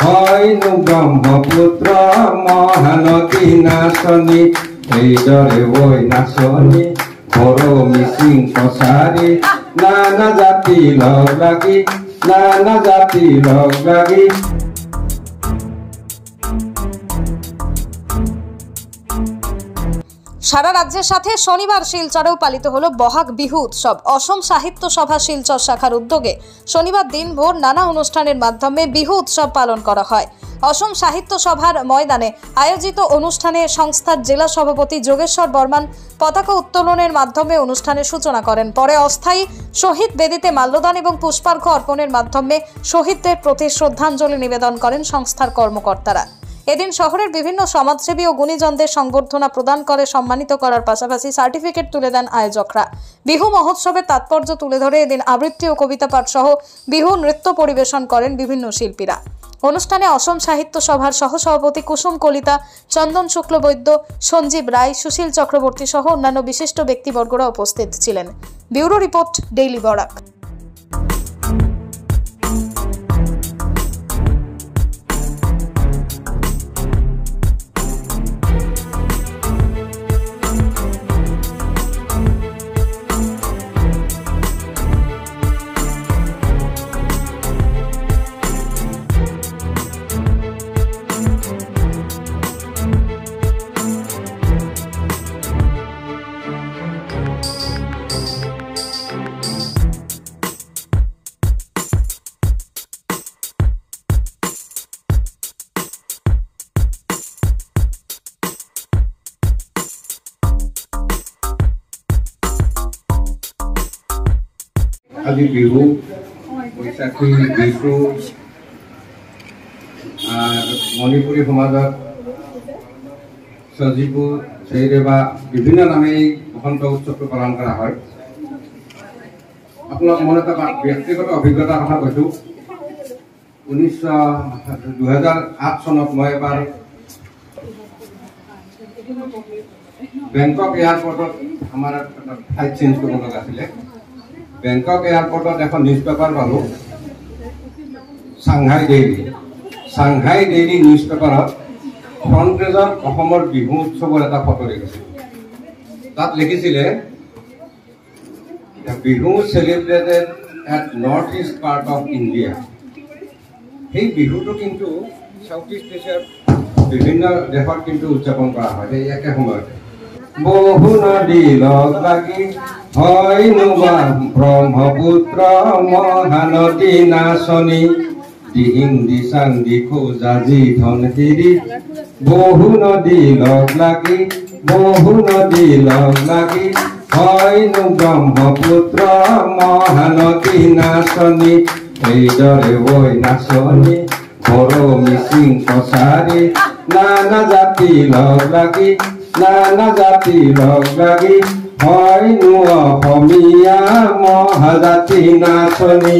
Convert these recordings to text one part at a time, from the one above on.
হয়নো ব্ৰহ্মপুত্ৰ মহানদী নাচনী এইদৰে ঐ নাচনী বড়ো মিচিং কছাৰী নানা জাতি লগ লাগি নানা জাতি লগ লাগি সারা রাজ্যের সাথে শনিবার শিলচরেও পালিত হলো বহাগ বিহু উৎসব। অসম সাহিত্য সভা শিলচর শাখার উদ্যোগে শনিবার দিনভর নানা অনুষ্ঠানের মাধ্যমে বিহু উৎসব পালন করা হয়। অসম সাহিত্য সভার ময়দানে আয়োজিত অনুষ্ঠানে সংস্থার জেলা সভাপতি যোগেশ্বর বর্মান পতাকা উত্তোলনের মাধ্যমে অনুষ্ঠানের সূচনা করেন। পরে অস্থায়ী শহীদ বেদিতে মাল্যদান এবং পুষ্পার্ঘ্য অর্পণের মাধ্যমে শহীদদের প্রতি শ্রদ্ধাঞ্জলি নিবেদন করেন সংস্থার কর্মকর্তারা। এদিন শহরের বিভিন্ন সমাজসেবী ও গুণীজনদের সংবর্ধনা প্রদান করে, সম্মানিত করার পাশাপাশি সার্টিফিকেট তুলে দেন আয়োজকরা। বিহু মহোৎসবের তাৎপর্য তুলে ধরে এদিন আবৃত্তি ও কবিতা পাঠ সহ বিহু নৃত্য পরিবেশন করেন বিভিন্ন শিল্পীরা। অনুষ্ঠানে অসম সাহিত্য সভার সহসভাপতি কুসুম কলিতা, চন্দন শুক্লবৈদ্য সঞ্জীব রায়, সুশীল চক্রবর্তী সহ অন্যান্য বিশিষ্ট ব্যক্তিবর্গরা উপস্থিত ছিলেন। Bureau report, daily Barak. আজি বিহু বৈশাখী বিহু মণিপুৰী সমাজত সজীৱু জয়দেৱা বিভিন্ন নামেই বসন্ত উৎসৱটো পালন কৰা হয়। আপোনাক মনত এটা ব্যক্তিগত অভিজ্ঞতাৰ কথা কৈছোঁ। ঊনৈছশ দুহেজাৰ আঠ চনত মই এবাৰ বেংকক এয়াৰপৰ্টত আমাৰ ফ্লাইট চেঞ্জ কৰিব লগা আছিলে। বেংকক এয়াৰপৰ্টত এখন নিউজ পেপাৰ পালোঁ। Shanghai daily Shanghai daily news পেপাৰত ফ্ৰণ্ট পেজত অসমৰ বিহু উৎসৱৰ এটা ফটো লিখিছিল তাত লিখিছিলে Bihu celebrated at north east part of India সেই বিহুটো কিন্তু চাউথ ইষ্ট এছিয়াৰ বিভিন্ন দেশত কিন্তু উদযাপন কৰা হয়। সেই একে সময়তে। বহু নদী লগ লাগি হয় নোবা ব্ৰহ্মপুত্ৰ মহানদী নাচনী দিহিং দিচাং দিখো জাজি ধন হিৰি বহু নদী লগ লাগি বহু নদী লগ লাগি হয়নো ব্ৰহ্মপুত্ৰ মহানদী নাচনী এইদৰে ঐ নাচনী বড়ো মিচিং কছাৰী নানা জাতি লগ লাগি নানা জাতি লগ লাগি হয়নো অসমীয়া মহাজাতি নাচনী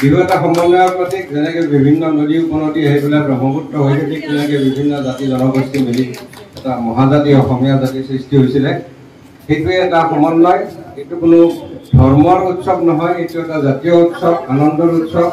বিহু এটা সমন্বয়ৰ প্ৰতীক যেনেকে বিভিন্ন নদী উপনদী আহি পেলাই ব্ৰহ্মপুত্ৰ হৈ ঠিক তেনেকে বিভিন্ন জাতি জনগোষ্ঠী মিলি এটা মহাজাতি অসমীয়া জাতিৰ সৃষ্টি হৈছিলে। সেইটোৱে এটা সমন্বয়। এইটো কোনো ধৰ্মৰ উৎসৱ নহয় এইটো এটা জাতীয় উৎসৱ আনন্দৰ উৎসৱ।